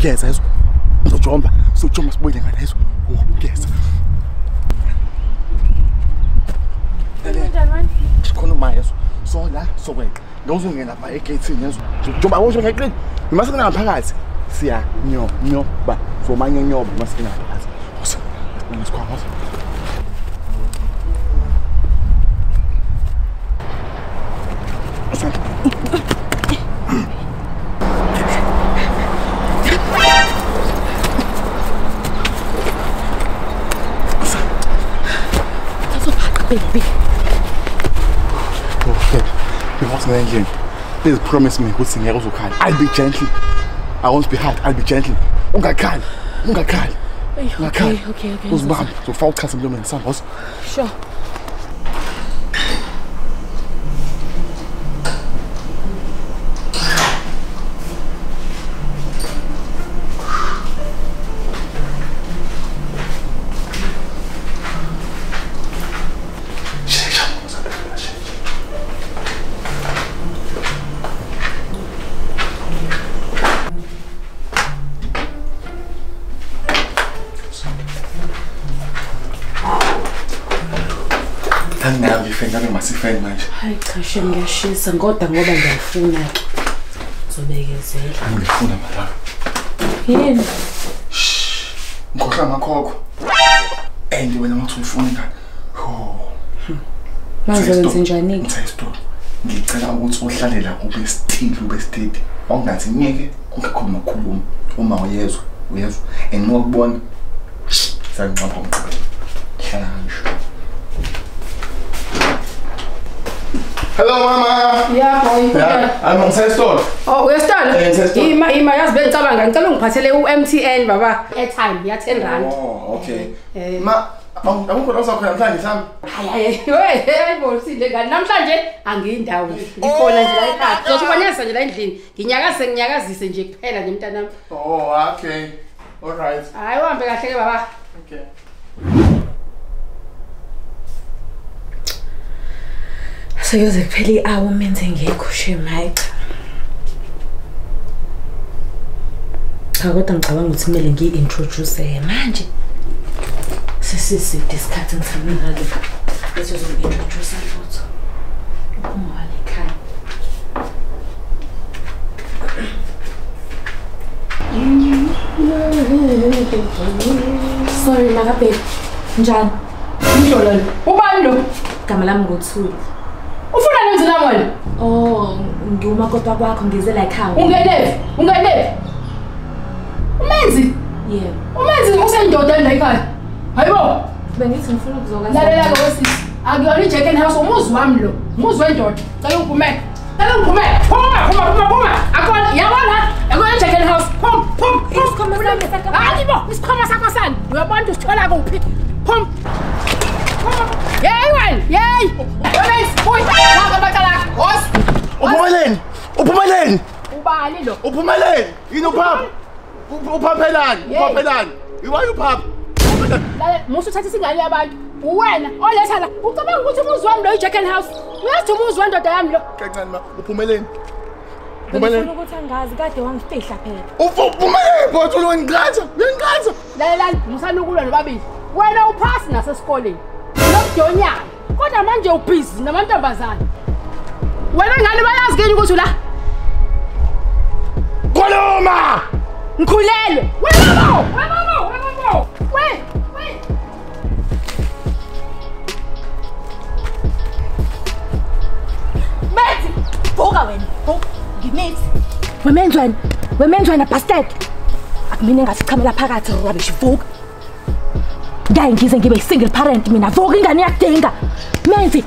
ngeza yezo uzojomba sojomba sibuyele ngalezo ngeza. Khona uma yezo so la sokweqa ngawuzongena pha egeyithini yezo njengoba awusho ngeqini noma sekuna ngaphakathi siyanyoba. Nyoba somanyenyoba uma sekuna ngaphakathi usikhwama baby. Oh, babe, you want an engine? Please promise me what's in Yero's car. I'll be gentle. I won't be hard, I'll be gentle. Ungakal, Ungakal. Okay, okay, okay. Who's bad. So foul cast him in the sun. Sure. Anginayo ngifenge ngabe masifeni manje. Hayi cha shem ngiyashisa ngoda ngoba ngiyafuna ke. Zobekezela. Angifuna mala. Yini? Ngikhohlwa amakhokho. And wena ngathi uyifuna ngani? Oh. Manje wenze njani ke? Ngithe stop. Ngicela ukuthi uhlale la ube still ube steady. Awungathi ngeke ungakhuluma ukukhuluma uma uyezwa uyezwa and uma ukubona sangiqapha umqondo. Hlala ngisho. Hello mama. Yeah boy. Yeah, I'm on side store. Oh, uyasithola? Eh, ngiyasithola. Ima ima yazi bengicabanga ngicela ungiphathele u-MTN baba airtime ya 10 rand. Oh, okay. Eh. Ma, akukho la uzakhona namhlanje sami. Hayi hayi we ayibosile ngani namhlanje angiyindawo. Ngikhona nje la ekhaya. Ngizobonisa nje la endlini. Nginyakazise nginyakazise nje kuphela nje mntanami. Oh, okay. All right. Hayi uhambe kahle ke baba. Okay. Sekuyoze kuphela i-hour umenze ngekho shem hayi cha. Cha kodwa ngicabanga ukuthi kumele ngiyi-introduce yena manje. Sesiside isikhathi ngithame ngalo. Bese uzomi-introduce lutho. Uphuma wala ekhaya. Sorry makabheki. Njani? Ngidolo lo. Ubani lo? Igama lami ngothuli. Ufuna nenze namona? Oh, ngiwumakoti kwakho ngize la ekhaya. Ungenephi? Ungenephi? Umenzi? Yebo. Umenzi usendoda la ekhaya. Hayibo. Bengithi ngifuna ukuzoka. Lalela ke wesisi. Akuyona iJack House umuzi wami lo. Umuzi wendoda. Cela ungiphume. Cela ungiphume. Phuma, phuma, phuma, phuma. Akona yabona? Akona iJack House. Phum, phum, sami sakho. Hayi bo, isikhwama sakho sani? Uyabona ukuthi usithola kuphi? Phum. Phuma. Yay, man! Yay! Balance! Uy! Nakakabatalak! Os! Upumilin! Upumilin! Upumilin, oh! Upumilin! Inupap! Upapelan! Upapelan! Iwa yupap! Musu thathi singane yabantu uwena olethana ucabanga ukuthi umuzi wami lo i-jacken house uyathi umuzi wendoda yami lo kancane ma uphumeleni Uphumelele ukuthi angazi kade wangifihla phela. Uphumelele botho lo ngiqhatha, uyangiqhatha. Lalelani, musanukulwa nobabili. Wena uphasi nasesikoleni. Nokudonyana kodwa manje ubhizi namantombazane wena ngane bayazi keni ukuthi la Khuluma. ngikhulelwe webabo webabo webabo we we Bethi, vuka wena. Vuka. Ngimithi. Wemenzi wena. Wemenzi wena bastard. Akumina ngathi qhamela phakathi rubbish vuka. Ngeke ngize ngibe single parent mina. Vuka ingane iyakudinga Menzi,